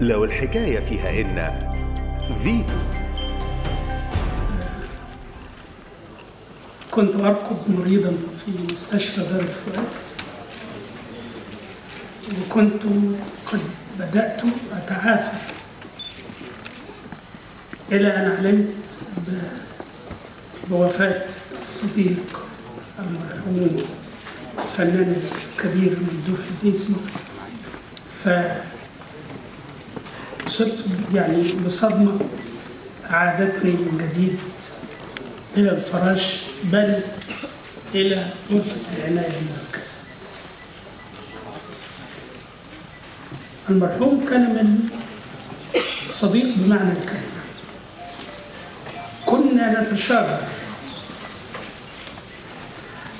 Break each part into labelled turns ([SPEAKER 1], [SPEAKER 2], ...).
[SPEAKER 1] لو الحكاية فيها إن فيتو.
[SPEAKER 2] كنت أرقب مريضا في مستشفى دار الفؤاد وكنت قد بدأت أتعافى. إلى أن علمت بوفاة الصديق المرحوم الفنان الكبير ممدوح الديسي ف صرت يعني بصدمة أعادتني من جديد إلى الفراش بل إلى غرفة العناية المركزة. المرحوم كان من صديق بمعنى الكلمة. كنا نتشاجر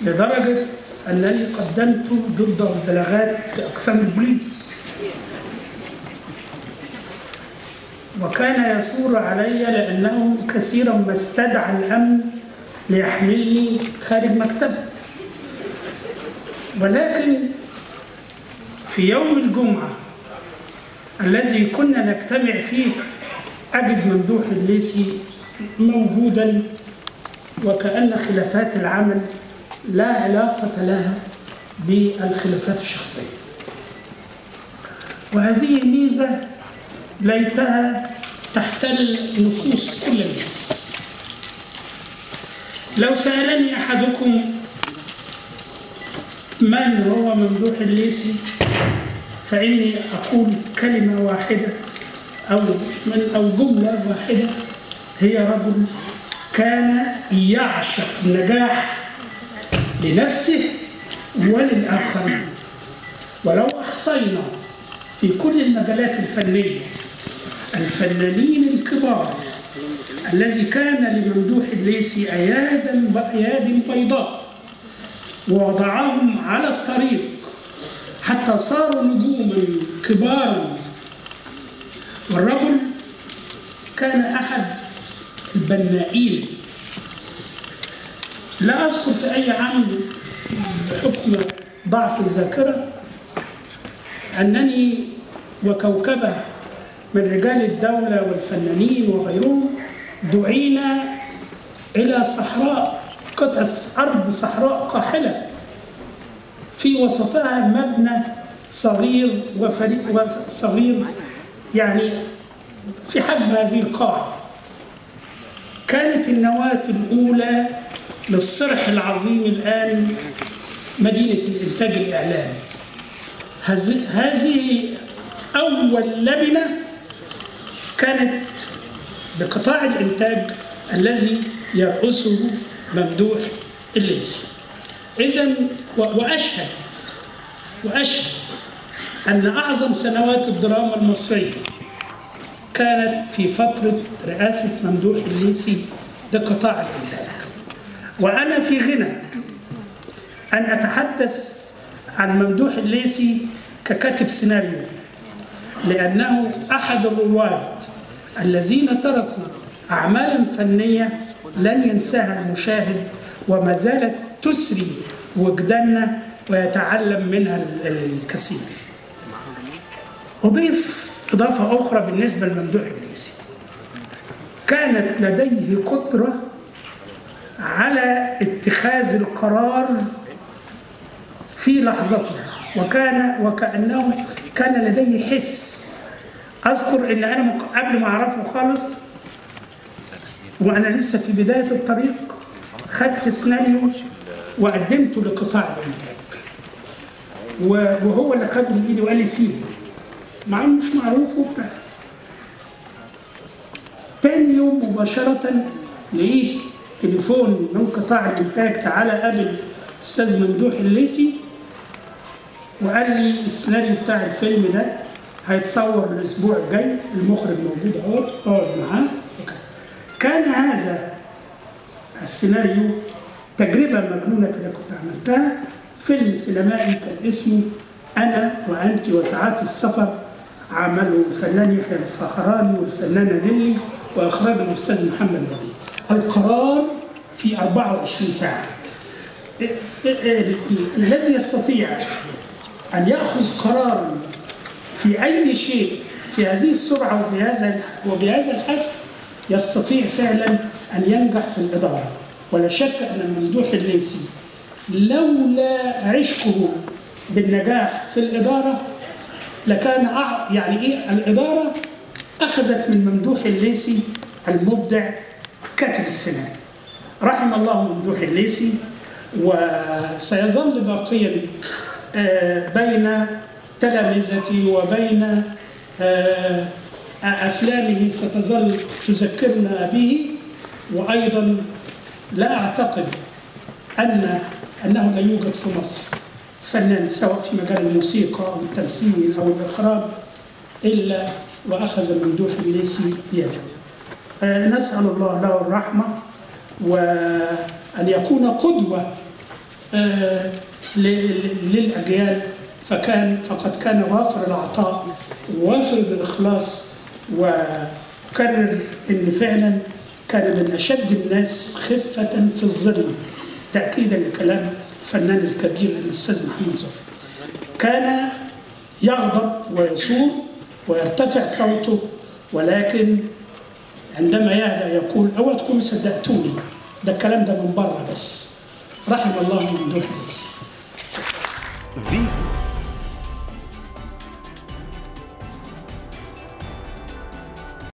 [SPEAKER 2] لدرجة أنني قدمت ضده البلاغات في أقسام البوليس. وكان يثور علي لأنه كثيرا ما استدعى الأمن ليحملني خارج مكتبه ولكن في يوم الجمعة الذي كنا نجتمع فيه أجد ممدوح الليثي موجودا وكأن خلافات العمل لا علاقة لها بالخلافات الشخصية. وهذه ميزة ليتها تحتل نفوس كل الناس. لو سألني أحدكم من هو ممدوح الليثي فإني أقول كلمة واحدة أو من أو جملة واحدة هي رجل كان يعشق النجاح لنفسه وللآخرين. ولو أحصينا في كل المجالات الفنية الفنانين الكبار الذي كان لممدوح الليثي أيادا بأياد بيضاء ووضعهم على الطريق حتى صاروا نجوما كبارا. والرجل كان أحد البنائين. لا أذكر في أي عام بحكم ضعف الذاكرة أنني وكوكبة من رجال الدولة والفنانين وغيرهم دعينا إلى صحراء قطعة أرض صحراء قاحلة في وسطها مبنى صغير وفريق صغير يعني في حجم هذه القاعة كانت النواة الأولى للصرح العظيم الآن مدينة الإنتاج الإعلامي. هذه أول لبنة كانت بقطاع الإنتاج الذي يرأسه ممدوح الليثي إذا وأشهد وأشهد أن أعظم سنوات الدراما المصرية كانت في فترة رئاسة ممدوح الليثي لقطاع الإنتاج. وأنا في غنى أن أتحدث عن ممدوح الليثي ككاتب سيناريو لأنه أحد الرواد الذين تركوا أعمالا فنية لن ينساها المشاهد وما زالت تسري وجداننا ويتعلم منها ال- الكثير. أضيف إضافة أخرى بالنسبة لممدوح الليثي كانت لديه قدرة على اتخاذ القرار في لحظتها وكان وكأنه كان لديه حس أذكر إن أنا مك- قبل ما أعرفه خالص وأنا لسه في بداية الطريق خدت سيناريو وقدمته لقطاع الإنتاج. و- وهو اللي خده من إيدي وقال لي سيبه. مع إنه مش معروف وبتاع. تاني يوم مباشرة لقيت تليفون من قطاع الإنتاج تعالى قابل أستاذ ممدوح الليثي وقال لي السيناريو بتاع الفيلم ده هيتصور الأسبوع الجاي المخرج موجود أهو اقعد معاه. كان هذا السيناريو تجربة مجنونة كده كنت عملتها. فيلم سينمائي كان اسمه أنا وأنت وساعات السفر عمله الفنان يحيى الفخراني والفنانة ليلي وإخراج الأستاذ محمد نبيل القرار في 24 ساعة. الذي يستطيع أن يأخذ قرارا في أي شيء في هذه السرعة وفي هذا وبهذا الحسم يستطيع فعلا أن ينجح في الإدارة ولا شك أن ممدوح الليثي لولا عشقه بالنجاح في الإدارة لكان. يعني إيه الإدارة أخذت من ممدوح الليثي المبدع كاتب السيناريو رحم الله ممدوح الليثي وسيظل باقيا آه، بين تلامذتي وبين آه، أفلامه ستظل تذكرنا به وأيضا لا أعتقد أن أنه لا يوجد في مصر فنان سواء في مجال الموسيقى أو التمثيل أو الإخراج إلا وأخذ ممدوح الليثي بيده. آه، نسأل الله له الرحمة وأن يكون قدوة آه، للأجيال فكان فقد كان وافر العطاء ووافر بالإخلاص وكرر إن فعلا كان من أشد الناس خفة في الظل تأكيدا لكلام الفنان الكبير الأستاذ محمد صبري كان يغضب ويصور ويرتفع صوته ولكن عندما يهدأ يقول اوعى تكونوا صدقتوني؟ ده الكلام ده من بره بس. رحم الله ممدوح
[SPEAKER 1] فيتو